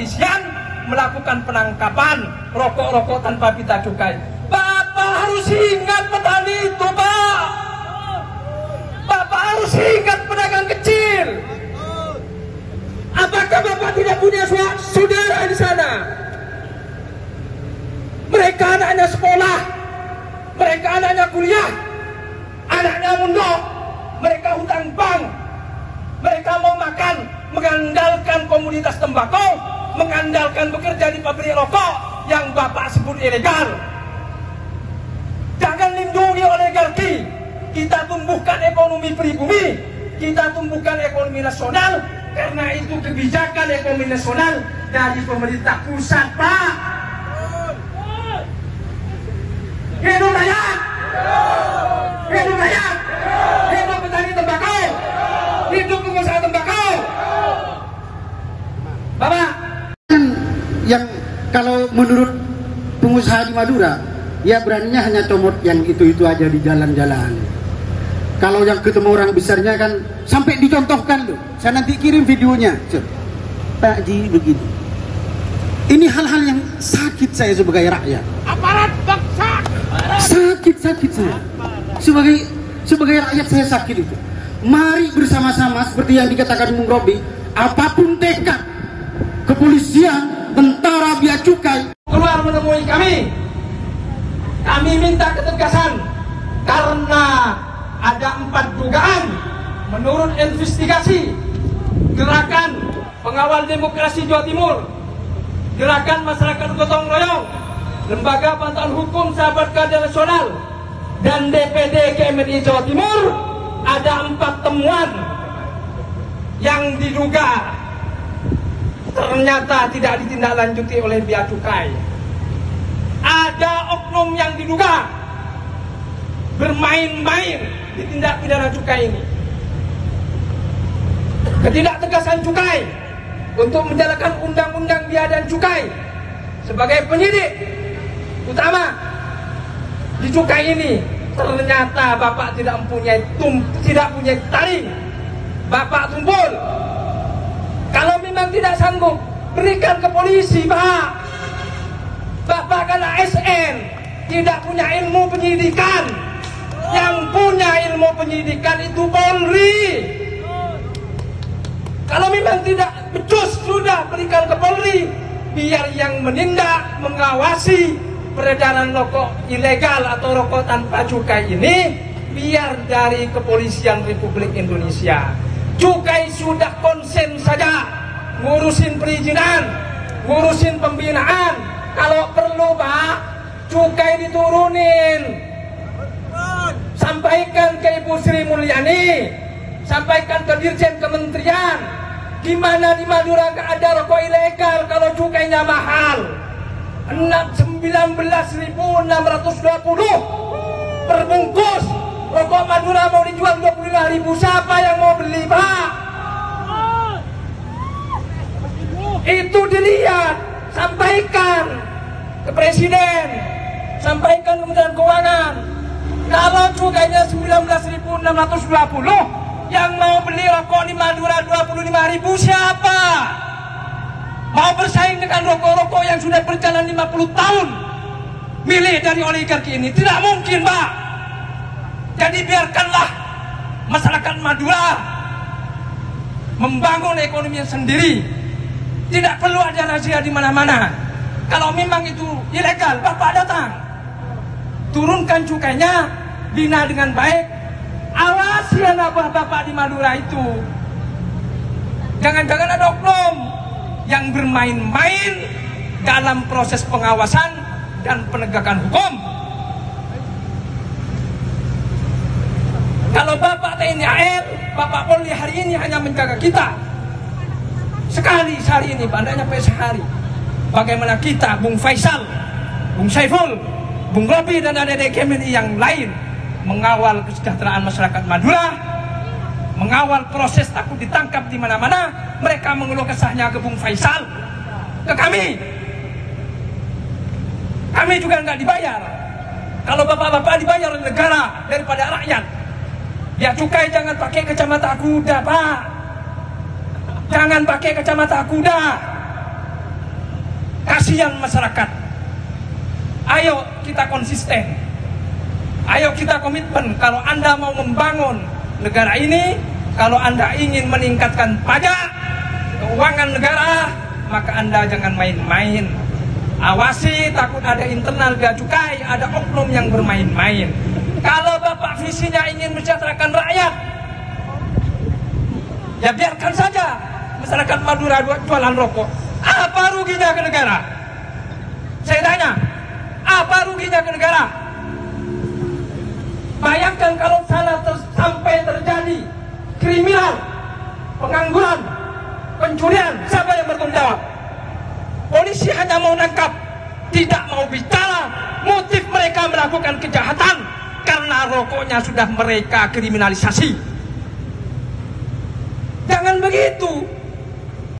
kepolisian melakukan penangkapan rokok-rokok tanpa pita cukai. Bapak harus ingat petani itu, Pak. Bapak harus ingat pedagang kecil. Apakah Bapak tidak punya saudara di sana? Mereka anaknya sekolah, mereka anaknya kuliah, anaknya mondok, mereka hutang bank, mereka mau makan, mengandalkan komoditas tembakau, mengandalkan bekerja di pabrik rokok yang Bapak sebut ilegal. Jangan lindungi oligarki. Kita tumbuhkan ekonomi pribumi, kita tumbuhkan ekonomi nasional, karena itu kebijakan ekonomi nasional dari pemerintah pusat, Pak. Hidup! Hidup rakyat! Hidup petani tembakau! Hidup pengusaha tembakau! Bapak, yang kalau menurut pengusaha di Madura ya beraninya hanya comot yang itu-itu aja di jalan-jalan. Kalau yang ketemu orang besarnya kan sampai dicontohkan loh. Saya nanti kirim videonya. Pak Ji begini. Ini hal-hal yang sakit saya sebagai rakyat. Aparat bangsa! Sakit-sakit saya. Sebagai sebagai rakyat saya sakit itu. Mari bersama-sama seperti yang dikatakan Bung Robi apa pun tekad kepolisian bea cukai keluar menemui kami. Kami minta ketegasan karena ada empat dugaan menurut investigasi gerakan pengawal demokrasi Jawa Timur, gerakan masyarakat gotong royong, lembaga bantuan hukum sahabat keadilan nasional, dan DPD KMNI Jawa Timur ada empat temuan yang diduga ternyata tidak ditindaklanjuti oleh bea cukai. Ada oknum yang diduga bermain-main di tindak pidana cukai ini. Ketidaktegasan cukai untuk menjalankan undang-undang bea dan cukai sebagai penyidik utama di cukai ini ternyata Bapak tidak mempunyai tum, tidak punya taring. Bapak tumpul kalau memang tidak sanggup, berikan ke polisi, Pak. Bapak kan ASN, tidak punya ilmu penyidikan. Yang punya ilmu penyidikan itu Polri. Kalau memang tidak becus sudah berikan ke Polri, biar yang menindak, mengawasi peredaran rokok ilegal atau rokok tanpa cukai ini, biar dari kepolisian Republik Indonesia. Cukai sudah konsen saja ngurusin perizinan, ngurusin pembinaan. Kalau perlu Pak, cukai diturunin. Sampaikan ke Ibu Sri Mulyani, sampaikan ke Dirjen Kementerian. Gimana di Madura ada rokok ilegal kalau cukainya mahal? 19.620 per bungkus rokok Madura mau dijual 25 ribu siapa yang mau beli pak itu dilihat sampaikan ke presiden. Sampaikan ke Kementerian Keuangan. Kalau cukainya 19.620 yang mau beli rokok di Madura 25 ribu siapa? Mau bersaing dengan rokok-rokok yang sudah berjalan 50 tahun milik dari oligarki ini. Tidak mungkin pak. Jadi biarkanlah masyarakat Madura membangun ekonominya sendiri. Tidak perlu ada razia di mana-mana. Kalau memang itu ilegal, Bapak datang. Turunkan cukainya, bina dengan baik. Awasi anak buah Bapak di Madura itu. Jangan-jangan ada oknum yang bermain-main dalam proses pengawasan dan penegakan hukum. Kalau Bapak TNI AR, Bapak Polri hari ini hanya menjaga kita. Sehari ini, Anda nyampe sehari. Bagaimana kita, Bung Faisal, Bung Saiful, Bung Robi dan adik-adik yang lain mengawal kesejahteraan masyarakat Madura, mengawal proses takut ditangkap di mana-mana, mereka mengeluh kesahnya ke Bung Faisal, ke kami. Kami juga nggak dibayar. Kalau bapak-bapak dibayar oleh negara daripada rakyat, Ya cukai jangan pakai kacamata kuda pak Jangan pakai kacamata kuda Kasihan masyarakat. Ayo kita konsisten. Ayo kita komitmen kalau Anda mau membangun negara ini, kalau Anda ingin meningkatkan pajak, keuangan negara, maka Anda jangan main-main. Awasi takut ada internal bea cukai, ada oknum yang bermain-main. Kalau Bapak visinya ingin mensejahterakan rakyat, ya biarkan saja masyarakat Madura jualan rokok. Apa ruginya ke negara? Saya tanya, apa ruginya ke negara? Bayangkan kalau salah ter sampai terjadi kriminal, pengangguran, pencurian, siapa yang bertanggung jawab? Polisi hanya mau nangkap, tidak mau bicara motif mereka melakukan kejahatan karena rokoknya sudah mereka kriminalisasi. Jangan begitu.